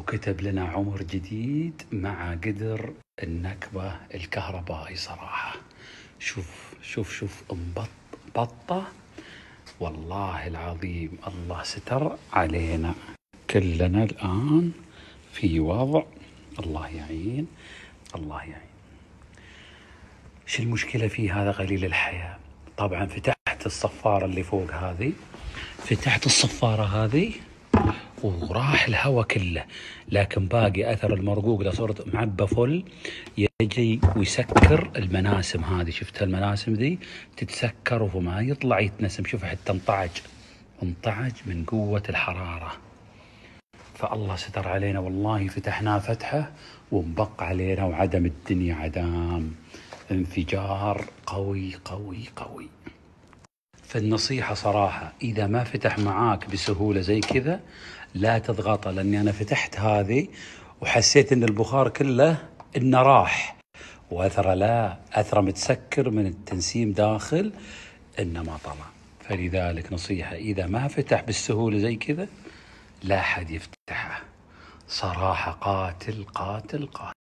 وكتب لنا عمر جديد مع قدر النكبة الكهربائي صراحة. شوف شوف شوف انبط بطة. والله العظيم الله ستر علينا. كلنا الآن في وضع الله يعين الله يعين. شو المشكلة في هذا قليل الحياة؟ طبعا فتحت الصفارة اللي فوق هذه. فتحت الصفارة هذه. وراح الهواء كله. لكن باقي أثر المرقوق إذا صرت معبى فل يجي ويسكر المناسم هذه. شفت المناسم ذي؟ تتسكر وما يطلع يتنسم. شوف حتى انطعج انطعج من قوة الحرارة. فالله ستر علينا. والله فتحناه فتحة وانبق علينا وعدم الدنيا عدام. انفجار قوي قوي قوي. فالنصيحة صراحة إذا ما فتح معاك بسهولة زي كذا لا تضغطه لأني أنا فتحت هذه وحسيت أن البخار كله إنه راح. وأثره لا أثره متسكر من التنسيم داخل إنه ما طلع. فلذلك نصيحة إذا ما فتح بالسهولة زي كذا لا حد يفتحه. صراحة قاتل قاتل قاتل.